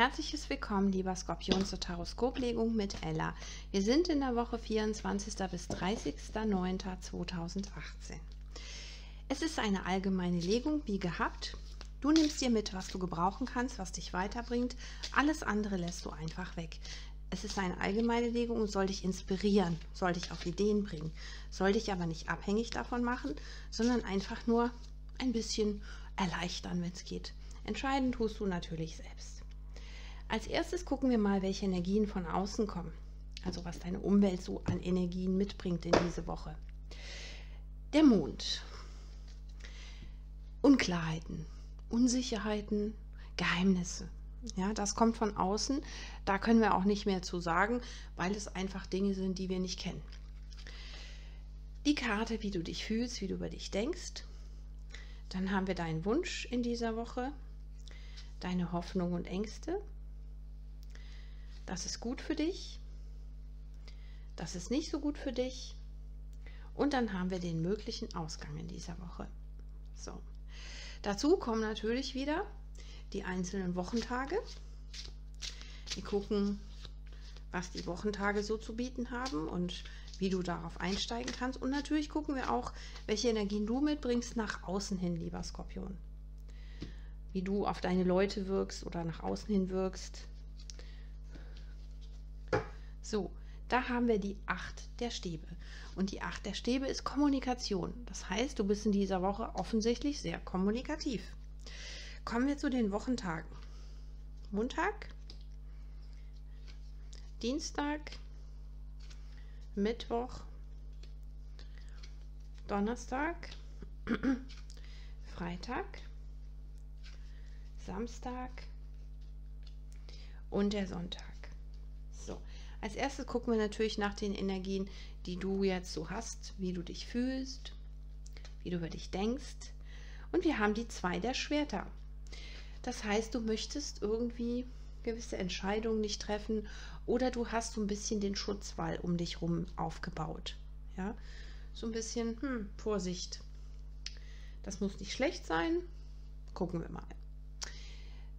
herzliches Willkommen, lieber Skorpion, zur Taroskoplegung mit Ella. Wir sind in der Woche 24. bis 30.09.2018. Es ist eine allgemeine Legung, wie gehabt. Du nimmst dir mit, was du gebrauchen kannst, was dich weiterbringt. Alles andere lässt du einfach weg. Es ist eine allgemeine Legung und soll dich inspirieren, soll dich auf Ideen bringen, soll dich aber nicht abhängig davon machen, sondern einfach nur ein bisschen erleichtern, wenn es geht. Entscheiden tust du natürlich selbst. Als erstes gucken wir mal, welche Energien von außen kommen. Also was deine Umwelt so an Energien mitbringt in diese Woche. Der Mond. Unklarheiten, Unsicherheiten, Geheimnisse. Ja, das kommt von außen. Da können wir auch nicht mehr zu sagen, weil es einfach Dinge sind, die wir nicht kennen. Die Karte, wie du dich fühlst, wie du über dich denkst. Dann haben wir deinen Wunsch in dieser Woche, deine Hoffnung und Ängste. Das ist gut für dich. Das ist nicht so gut für dich. Und dann haben wir den möglichen Ausgang in dieser Woche. So. Dazu kommen natürlich wieder die einzelnen Wochentage. Wir gucken, was die Wochentage so zu bieten haben und wie du darauf einsteigen kannst. Und natürlich gucken wir auch, welche Energien du mitbringst nach außen hin, lieber Skorpion. Wie du auf deine Leute wirkst oder nach außen hin wirkst. So, da haben wir die Acht der Stäbe. Und die Acht der Stäbe ist Kommunikation. Das heißt, du bist in dieser Woche offensichtlich sehr kommunikativ. Kommen wir zu den Wochentagen. Montag, Dienstag, Mittwoch, Donnerstag, Freitag, Samstag und der Sonntag. Als erstes gucken wir natürlich nach den Energien, die du jetzt so hast, wie du dich fühlst, wie du über dich denkst. Und wir haben die zwei der Schwerter. Das heißt, du möchtest irgendwie gewisse Entscheidungen nicht treffen oder du hast so ein bisschen den Schutzwall um dich herum aufgebaut. Ja, so ein bisschen, hm, Vorsicht. Das muss nicht schlecht sein. Gucken wir mal.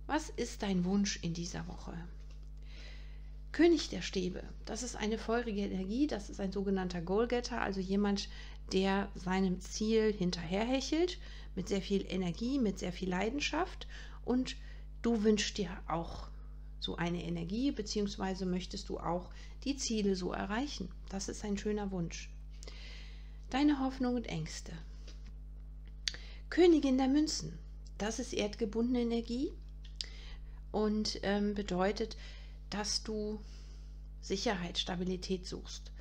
Was ist dein Wunsch in dieser Woche? König der Stäbe, das ist eine feurige Energie, das ist ein sogenannter Goalgetter, also jemand, der seinem Ziel hinterherhechelt, mit sehr viel Energie, mit sehr viel Leidenschaft und du wünschst dir auch so eine Energie, beziehungsweise möchtest du auch die Ziele so erreichen. Das ist ein schöner Wunsch. Deine Hoffnung und Ängste. Königin der Münzen. Das ist erdgebundene Energie und ähm, bedeutet, dass du Sicherheit, Stabilität suchst,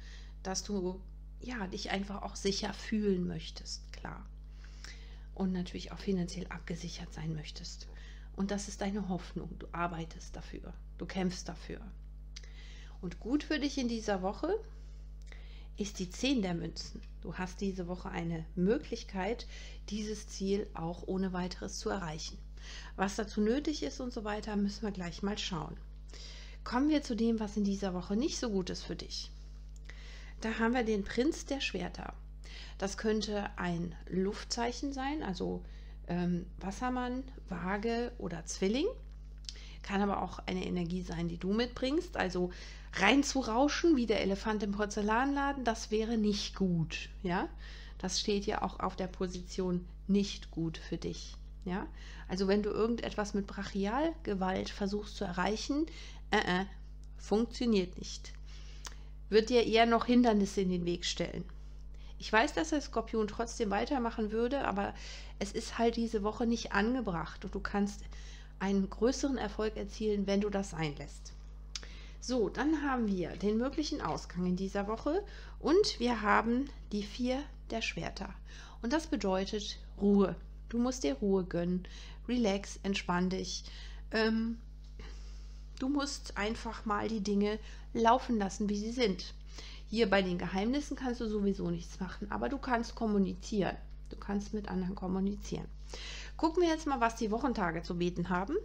dass du ja dich einfach auch sicher fühlen möchtest, klar. Und natürlich auch finanziell abgesichert sein möchtest. Und das ist deine Hoffnung. Du arbeitest dafür. Du kämpfst dafür. Und gut für dich in dieser Woche ist die 10 der Münzen. Du hast diese Woche eine Möglichkeit, dieses Ziel auch ohne weiteres zu erreichen. Was dazu nötig ist und so weiter, müssen wir gleich mal schauen. Kommen wir zu dem, was in dieser Woche nicht so gut ist für dich. Da haben wir den Prinz der Schwerter. Das könnte ein Luftzeichen sein, also ähm, Wassermann, Waage oder Zwilling. Kann aber auch eine Energie sein, die du mitbringst. Also rein zu rauschen wie der Elefant im Porzellanladen, das wäre nicht gut. Ja, das steht ja auch auf der Position nicht gut für dich. Ja, also wenn du irgendetwas mit Brachialgewalt versuchst zu erreichen, äh, äh, funktioniert nicht. Wird dir eher noch Hindernisse in den Weg stellen. Ich weiß, dass der Skorpion trotzdem weitermachen würde, aber es ist halt diese Woche nicht angebracht und du kannst einen größeren Erfolg erzielen, wenn du das sein lässt. So, dann haben wir den möglichen Ausgang in dieser Woche und wir haben die vier der Schwerter. Und das bedeutet Ruhe. Du musst dir Ruhe gönnen. Relax, entspann dich. Ähm, du musst einfach mal die Dinge laufen lassen, wie sie sind. Hier bei den Geheimnissen kannst du sowieso nichts machen, aber du kannst kommunizieren. Du kannst mit anderen kommunizieren. Gucken wir jetzt mal, was die Wochentage zu beten haben.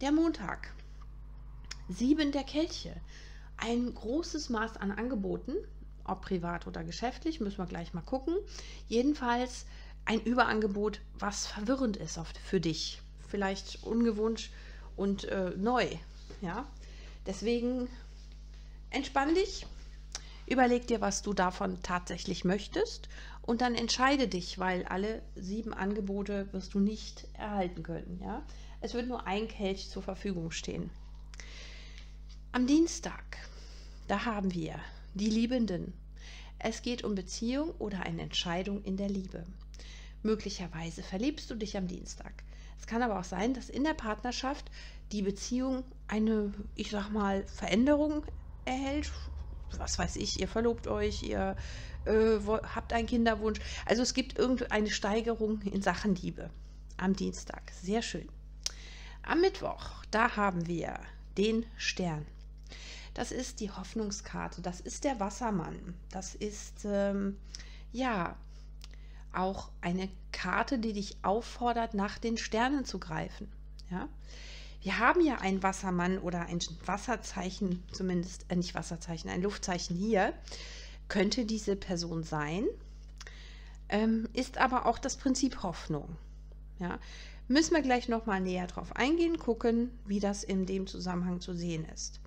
Der Montag. Sieben der Kelche. Ein großes Maß an Angeboten, ob privat oder geschäftlich, müssen wir gleich mal gucken. Jedenfalls ein Überangebot, was verwirrend ist für dich. Vielleicht ungewohnt und äh, neu. Ja, deswegen entspann dich, überleg dir, was du davon tatsächlich möchtest und dann entscheide dich, weil alle sieben Angebote wirst du nicht erhalten können. Ja, es wird nur ein Kelch zur Verfügung stehen. Am Dienstag, da haben wir die Liebenden. Es geht um Beziehung oder eine Entscheidung in der Liebe. Möglicherweise verliebst du dich am Dienstag. Es kann aber auch sein, dass in der Partnerschaft die Beziehung eine, ich sag mal, Veränderung erhält. Was weiß ich, ihr verlobt euch, ihr äh, habt einen Kinderwunsch. Also es gibt irgendeine Steigerung in Sachen Liebe am Dienstag. Sehr schön. Am Mittwoch, da haben wir den Stern. Das ist die Hoffnungskarte, das ist der Wassermann, das ist ähm, ja auch eine Karte, die dich auffordert, nach den Sternen zu greifen. Ja? Wir haben ja ein Wassermann oder ein Wasserzeichen, zumindest äh, nicht Wasserzeichen, ein Luftzeichen hier. Könnte diese Person sein, ähm, ist aber auch das Prinzip Hoffnung. Ja? Müssen wir gleich nochmal näher drauf eingehen, gucken, wie das in dem Zusammenhang zu sehen ist.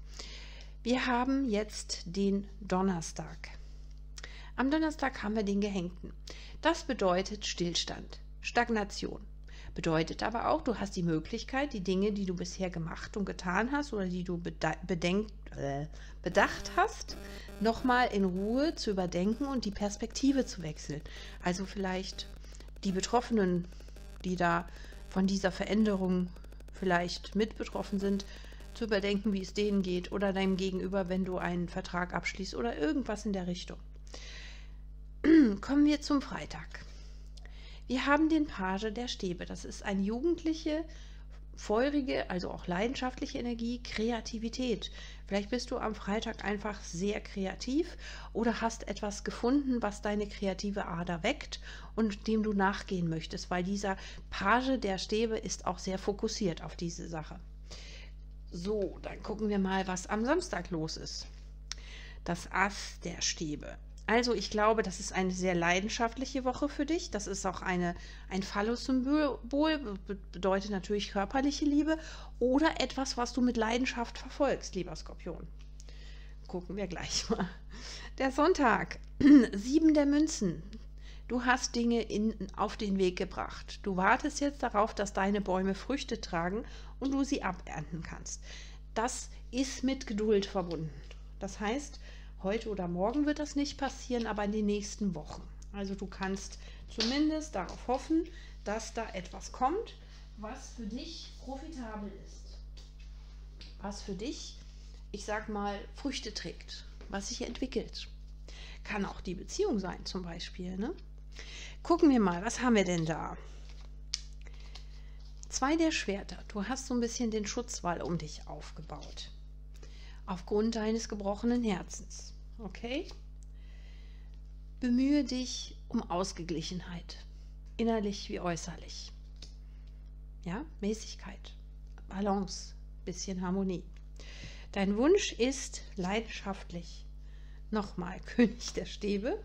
Wir haben jetzt den Donnerstag. Am Donnerstag haben wir den Gehängten. Das bedeutet Stillstand, Stagnation. Bedeutet aber auch, du hast die Möglichkeit, die Dinge, die du bisher gemacht und getan hast oder die du bedenkt, äh, bedacht hast, nochmal in Ruhe zu überdenken und die Perspektive zu wechseln. Also vielleicht die Betroffenen, die da von dieser Veränderung vielleicht mit betroffen sind, zu überdenken, wie es denen geht oder deinem Gegenüber, wenn du einen Vertrag abschließt oder irgendwas in der Richtung. Kommen wir zum Freitag. Wir haben den Page der Stäbe. Das ist eine jugendliche, feurige, also auch leidenschaftliche Energie, Kreativität. Vielleicht bist du am Freitag einfach sehr kreativ oder hast etwas gefunden, was deine kreative Ader weckt und dem du nachgehen möchtest, weil dieser Page der Stäbe ist auch sehr fokussiert auf diese Sache. So, dann gucken wir mal, was am Samstag los ist. Das Ass der Stäbe. Also ich glaube, das ist eine sehr leidenschaftliche Woche für dich. Das ist auch eine, ein Phallus-Symbol, bedeutet natürlich körperliche Liebe oder etwas, was du mit Leidenschaft verfolgst, lieber Skorpion. Gucken wir gleich mal. Der Sonntag, sieben der Münzen. Du hast Dinge in, auf den Weg gebracht. Du wartest jetzt darauf, dass deine Bäume Früchte tragen und du sie abernten kannst. Das ist mit Geduld verbunden. Das heißt, heute oder morgen wird das nicht passieren, aber in den nächsten Wochen. Also du kannst zumindest darauf hoffen, dass da etwas kommt, was für dich profitabel ist. Was für dich, ich sag mal, Früchte trägt, was sich entwickelt. Kann auch die Beziehung sein, zum Beispiel. Ne? Gucken wir mal, was haben wir denn da? Zwei der Schwerter. Du hast so ein bisschen den Schutzwall um dich aufgebaut. Aufgrund deines gebrochenen Herzens. Okay? Bemühe dich um Ausgeglichenheit. Innerlich wie äußerlich. Ja, Mäßigkeit, Balance, bisschen Harmonie. Dein Wunsch ist leidenschaftlich. Nochmal König der Stäbe,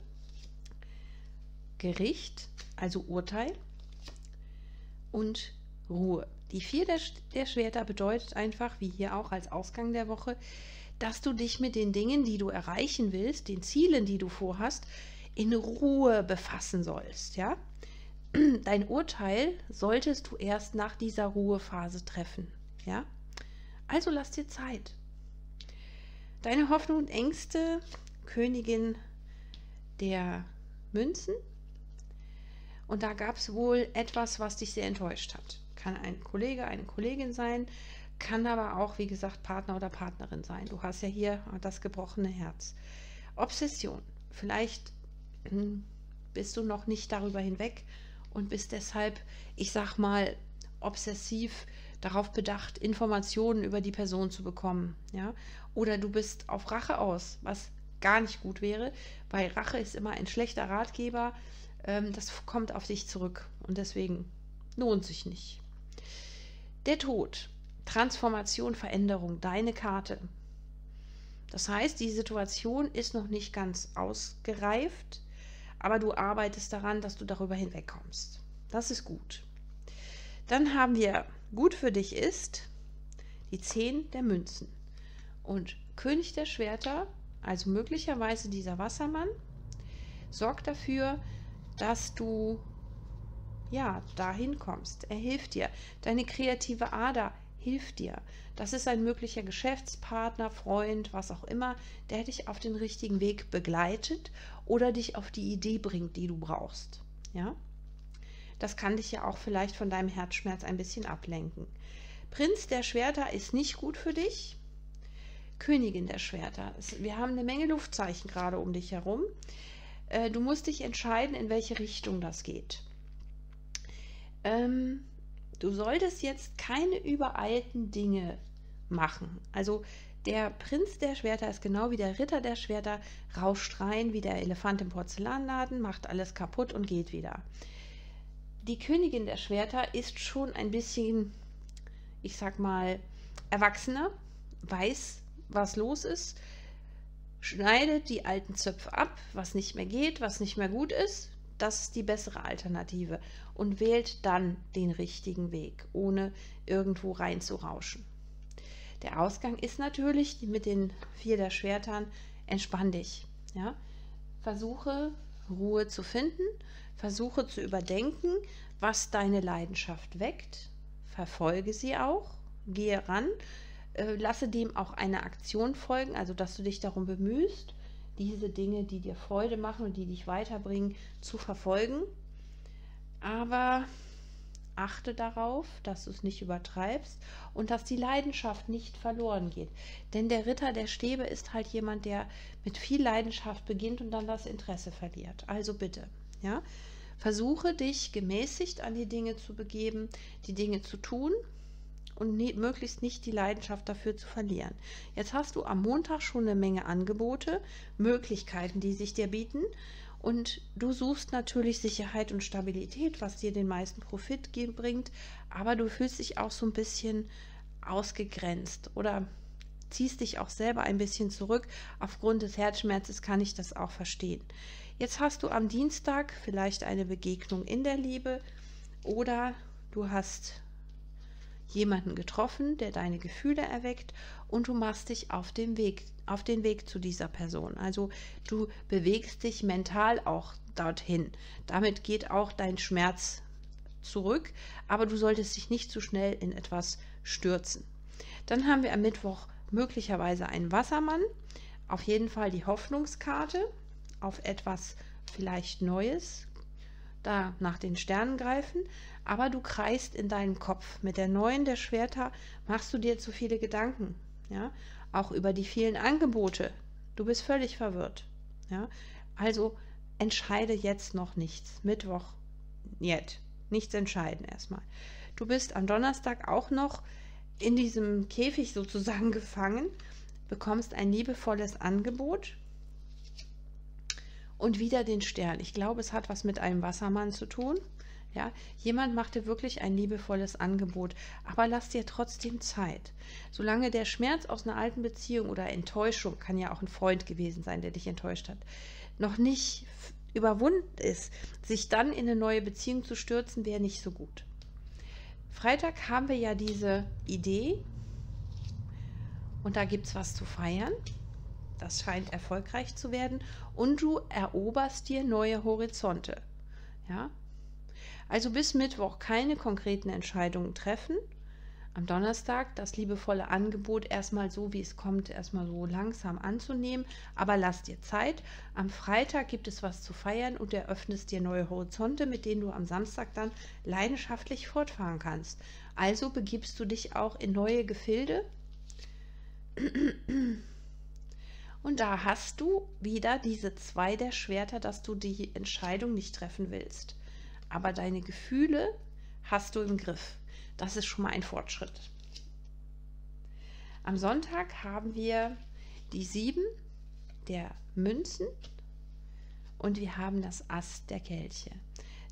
Gericht, also Urteil und Ruhe. Die vier der, der Schwerter bedeutet einfach, wie hier auch als Ausgang der Woche, dass du dich mit den Dingen, die du erreichen willst, den Zielen, die du vorhast, in Ruhe befassen sollst, ja? Dein Urteil solltest du erst nach dieser Ruhephase treffen, ja? Also lass dir Zeit. Deine Hoffnung und Ängste, Königin der Münzen, und da gab es wohl etwas, was dich sehr enttäuscht hat. Kann ein Kollege, eine Kollegin sein, kann aber auch, wie gesagt, Partner oder Partnerin sein. Du hast ja hier das gebrochene Herz. Obsession. Vielleicht hm, bist du noch nicht darüber hinweg und bist deshalb, ich sag mal, obsessiv darauf bedacht, Informationen über die Person zu bekommen. Ja? Oder du bist auf Rache aus, was gar nicht gut wäre, weil Rache ist immer ein schlechter Ratgeber ähm, das kommt auf dich zurück und deswegen lohnt sich nicht. Der Tod, Transformation, Veränderung, deine Karte. Das heißt, die Situation ist noch nicht ganz ausgereift, aber du arbeitest daran, dass du darüber hinwegkommst. Das ist gut. Dann haben wir, gut für dich ist, die 10 der Münzen. Und König der Schwerter, also möglicherweise dieser Wassermann, sorgt dafür, dass du ja dahin kommst. Er hilft dir. Deine kreative Ader hilft dir. Das ist ein möglicher Geschäftspartner, Freund, was auch immer, der dich auf den richtigen Weg begleitet oder dich auf die Idee bringt, die du brauchst. Ja? Das kann dich ja auch vielleicht von deinem Herzschmerz ein bisschen ablenken. Prinz der Schwerter ist nicht gut für dich. Königin der Schwerter. Wir haben eine Menge Luftzeichen gerade um dich herum. Äh, du musst dich entscheiden, in welche Richtung das geht. Ähm, du solltest jetzt keine übereilten Dinge machen. Also der Prinz der Schwerter ist genau wie der Ritter der Schwerter, rauscht rein wie der Elefant im Porzellanladen, macht alles kaputt und geht wieder. Die Königin der Schwerter ist schon ein bisschen, ich sag mal, erwachsener, weiß, was los ist, schneidet die alten Zöpfe ab, was nicht mehr geht, was nicht mehr gut ist. Das ist die bessere Alternative und wählt dann den richtigen Weg, ohne irgendwo reinzurauschen. Der Ausgang ist natürlich mit den vier der Schwertern, entspann dich. Ja? Versuche Ruhe zu finden, versuche zu überdenken, was deine Leidenschaft weckt, verfolge sie auch, gehe ran, äh, lasse dem auch eine Aktion folgen, also dass du dich darum bemühst, diese Dinge, die dir Freude machen und die dich weiterbringen, zu verfolgen. Aber achte darauf, dass du es nicht übertreibst und dass die Leidenschaft nicht verloren geht. Denn der Ritter der Stäbe ist halt jemand, der mit viel Leidenschaft beginnt und dann das Interesse verliert. Also bitte, ja, versuche dich gemäßigt an die Dinge zu begeben, die Dinge zu tun und ne möglichst nicht die Leidenschaft dafür zu verlieren. Jetzt hast du am Montag schon eine Menge Angebote, Möglichkeiten, die sich dir bieten und du suchst natürlich Sicherheit und Stabilität, was dir den meisten Profit bringt, aber du fühlst dich auch so ein bisschen ausgegrenzt oder ziehst dich auch selber ein bisschen zurück. Aufgrund des Herzschmerzes kann ich das auch verstehen. Jetzt hast du am Dienstag vielleicht eine Begegnung in der Liebe oder du hast jemanden getroffen, der deine Gefühle erweckt und du machst dich auf den Weg auf den Weg zu dieser Person. Also du bewegst dich mental auch dorthin. Damit geht auch dein Schmerz zurück, aber du solltest dich nicht zu schnell in etwas stürzen. Dann haben wir am Mittwoch möglicherweise einen Wassermann, auf jeden Fall die Hoffnungskarte auf etwas vielleicht Neues, da nach den Sternen greifen, aber du kreist in deinem Kopf. Mit der neuen der Schwerter machst du dir zu viele Gedanken. Ja? auch über die vielen Angebote. Du bist völlig verwirrt. Ja? Also entscheide jetzt noch nichts. Mittwoch, jetzt. Nichts entscheiden erstmal. Du bist am Donnerstag auch noch in diesem Käfig sozusagen gefangen, bekommst ein liebevolles Angebot und wieder den Stern. Ich glaube, es hat was mit einem Wassermann zu tun. Ja, jemand macht dir wirklich ein liebevolles Angebot, aber lass dir trotzdem Zeit. Solange der Schmerz aus einer alten Beziehung oder Enttäuschung, kann ja auch ein Freund gewesen sein, der dich enttäuscht hat, noch nicht überwunden ist, sich dann in eine neue Beziehung zu stürzen, wäre nicht so gut. Freitag haben wir ja diese Idee und da gibt es was zu feiern. Das scheint erfolgreich zu werden und du eroberst dir neue Horizonte. Ja, also bis Mittwoch keine konkreten Entscheidungen treffen. Am Donnerstag das liebevolle Angebot erstmal so, wie es kommt, erstmal so langsam anzunehmen, aber lass dir Zeit. Am Freitag gibt es was zu feiern und eröffnest dir neue Horizonte, mit denen du am Samstag dann leidenschaftlich fortfahren kannst. Also begibst du dich auch in neue Gefilde. Und da hast du wieder diese zwei der Schwerter, dass du die Entscheidung nicht treffen willst aber deine Gefühle hast du im Griff. Das ist schon mal ein Fortschritt. Am Sonntag haben wir die sieben der Münzen und wir haben das Ass der Kelche.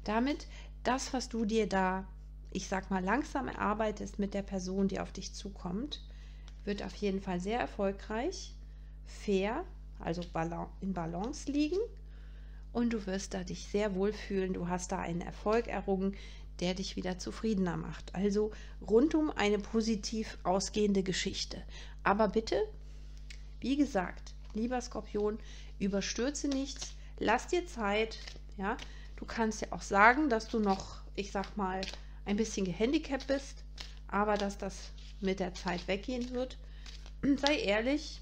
Damit das, was du dir da, ich sag mal, langsam erarbeitest mit der Person, die auf dich zukommt, wird auf jeden Fall sehr erfolgreich, fair, also in Balance liegen und du wirst da dich sehr wohl fühlen. Du hast da einen Erfolg errungen, der dich wieder zufriedener macht. Also rundum eine positiv ausgehende Geschichte. Aber bitte, wie gesagt, lieber Skorpion, überstürze nichts, lass dir Zeit. Ja, du kannst ja auch sagen, dass du noch, ich sag mal, ein bisschen gehandicapt bist, aber dass das mit der Zeit weggehen wird. Sei ehrlich,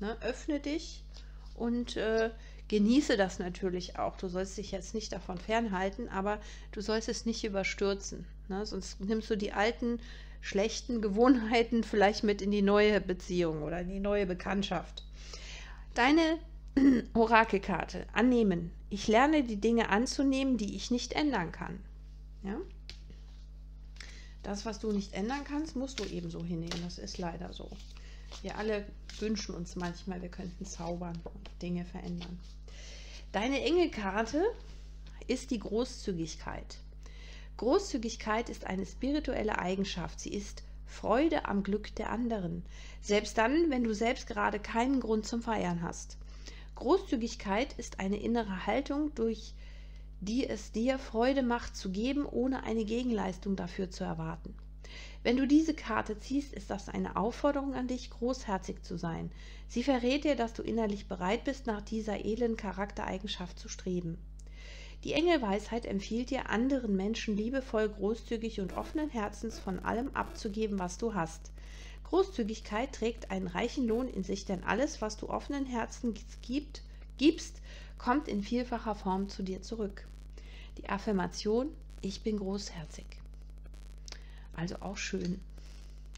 ne, öffne dich und äh, genieße das natürlich auch. Du sollst dich jetzt nicht davon fernhalten, aber du sollst es nicht überstürzen. Ne? Sonst nimmst du die alten schlechten Gewohnheiten vielleicht mit in die neue Beziehung oder in die neue Bekanntschaft. Deine Orakelkarte annehmen. Ich lerne die Dinge anzunehmen, die ich nicht ändern kann. Ja? Das, was du nicht ändern kannst, musst du ebenso hinnehmen. Das ist leider so. Wir alle wünschen uns manchmal, wir könnten zaubern und Dinge verändern. Deine Engelkarte ist die Großzügigkeit. Großzügigkeit ist eine spirituelle Eigenschaft. Sie ist Freude am Glück der anderen. Selbst dann, wenn du selbst gerade keinen Grund zum Feiern hast. Großzügigkeit ist eine innere Haltung, durch die es dir Freude macht zu geben, ohne eine Gegenleistung dafür zu erwarten. Wenn du diese Karte ziehst, ist das eine Aufforderung an dich, großherzig zu sein. Sie verrät dir, dass du innerlich bereit bist, nach dieser edlen Charaktereigenschaft zu streben. Die Engelweisheit empfiehlt dir, anderen Menschen liebevoll, großzügig und offenen Herzens von allem abzugeben, was du hast. Großzügigkeit trägt einen reichen Lohn in sich, denn alles, was du offenen Herzen gibt, gibst, kommt in vielfacher Form zu dir zurück. Die Affirmation, ich bin großherzig. Also auch schön.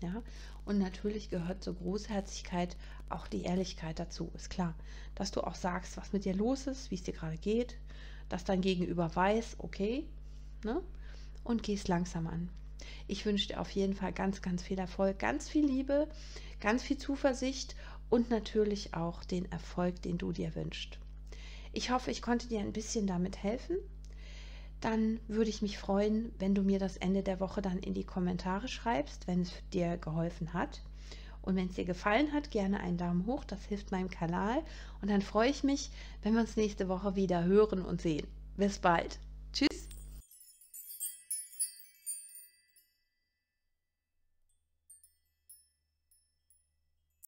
Ja, und natürlich gehört zur Großherzigkeit auch die Ehrlichkeit dazu, ist klar. Dass du auch sagst, was mit dir los ist, wie es dir gerade geht, dass dein Gegenüber weiß, okay, ne? Und gehst langsam an. Ich wünsche dir auf jeden Fall ganz, ganz viel Erfolg, ganz viel Liebe, ganz viel Zuversicht und natürlich auch den Erfolg, den du dir wünschst. Ich hoffe, ich konnte dir ein bisschen damit helfen dann würde ich mich freuen, wenn du mir das Ende der Woche dann in die Kommentare schreibst, wenn es dir geholfen hat. Und wenn es dir gefallen hat, gerne einen Daumen hoch, das hilft meinem Kanal. Und dann freue ich mich, wenn wir uns nächste Woche wieder hören und sehen. Bis bald.